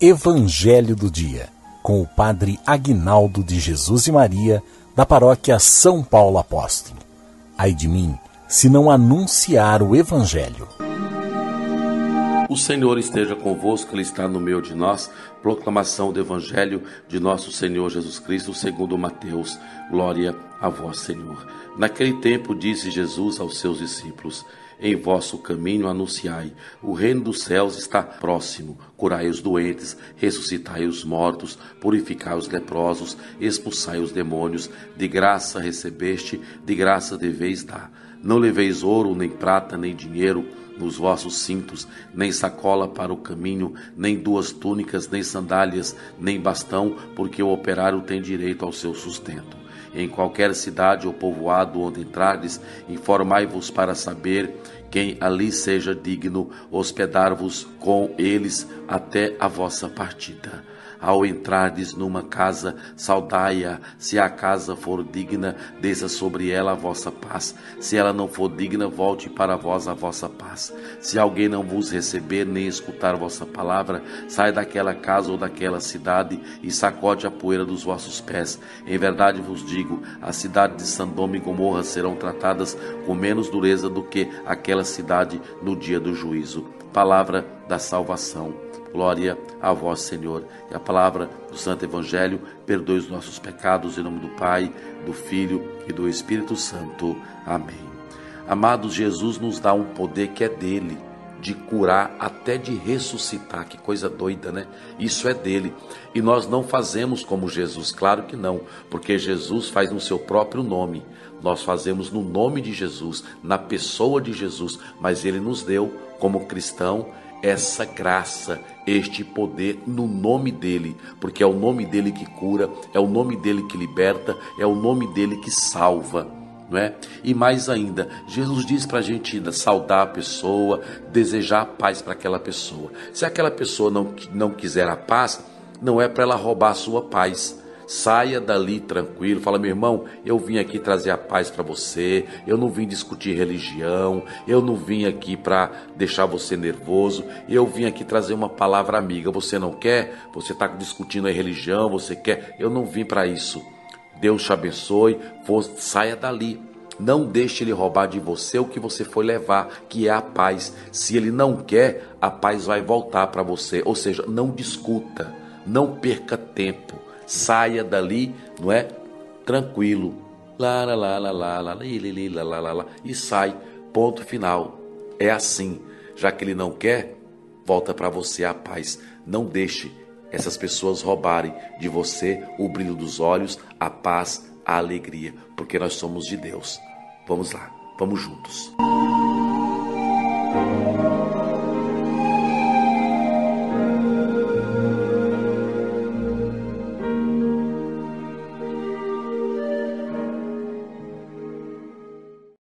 Evangelho do Dia, com o Padre Aguinaldo de Jesus e Maria, da paróquia São Paulo Apóstolo. Ai de mim, se não anunciar o Evangelho. O Senhor esteja convosco, Ele está no meio de nós. Proclamação do Evangelho de nosso Senhor Jesus Cristo, segundo Mateus. Glória a vós, Senhor. Naquele tempo disse Jesus aos seus discípulos: em vosso caminho anunciai: o reino dos céus está próximo. Curai os doentes, ressuscitai os mortos, purificai os leprosos, expulsai os demônios. De graça recebeste, de graça deveis dar. Não leveis ouro, nem prata, nem dinheiro nos vossos cintos, nem sacola para o caminho, nem duas túnicas, nem sandálias, nem bastão, porque o operário tem direito ao seu sustento. Em qualquer cidade ou povoado onde entrardes, informai-vos para saber quem ali seja digno hospedar-vos com eles até a vossa partida. Ao entrardes numa casa, saudai-a. Se a casa for digna, desça sobre ela a vossa paz. Se ela não for digna, volte para vós a vossa paz. Se alguém não vos receber nem escutar vossa palavra, sai daquela casa ou daquela cidade e sacode a poeira dos vossos pés. Em verdade vos digo, a cidade de Sandoma e Gomorra serão tratadas com menos dureza do que aquela cidade no dia do juízo. Palavra da salvação. Glória a vós, Senhor. E a palavra do Santo Evangelho perdoe os nossos pecados em nome do Pai, do Filho e do Espírito Santo. Amém. Amados, Jesus nos dá um poder que é dele, de curar até de ressuscitar. Que coisa doida, né? Isso é dele. E nós não fazemos como Jesus, claro que não, porque Jesus faz no seu próprio nome. Nós fazemos no nome de Jesus, na pessoa de Jesus, mas ele nos deu como cristão essa graça, este poder no nome dele, porque é o nome dele que cura, é o nome dele que liberta, é o nome dele que salva. Não é? E mais ainda, Jesus diz para a gente saudar a pessoa, desejar a paz para aquela pessoa. Se aquela pessoa não, não quiser a paz, não é para ela roubar a sua paz Saia dali tranquilo, fala, meu irmão, eu vim aqui trazer a paz para você, eu não vim discutir religião, eu não vim aqui para deixar você nervoso, eu vim aqui trazer uma palavra amiga. Você não quer? Você está discutindo a religião, você quer? Eu não vim para isso. Deus te abençoe, saia dali. Não deixe ele roubar de você o que você foi levar, que é a paz. Se ele não quer, a paz vai voltar para você. Ou seja, não discuta, não perca tempo saia dali, não é? Tranquilo. Lá, lá, lá, lá, lá, lá, lá, lá, lá, lá, e sai. Ponto final. É assim. Já que ele não quer, volta para você a paz. Não deixe essas pessoas roubarem de você o brilho dos olhos, a paz, a alegria, porque nós somos de Deus. Vamos lá, vamos juntos.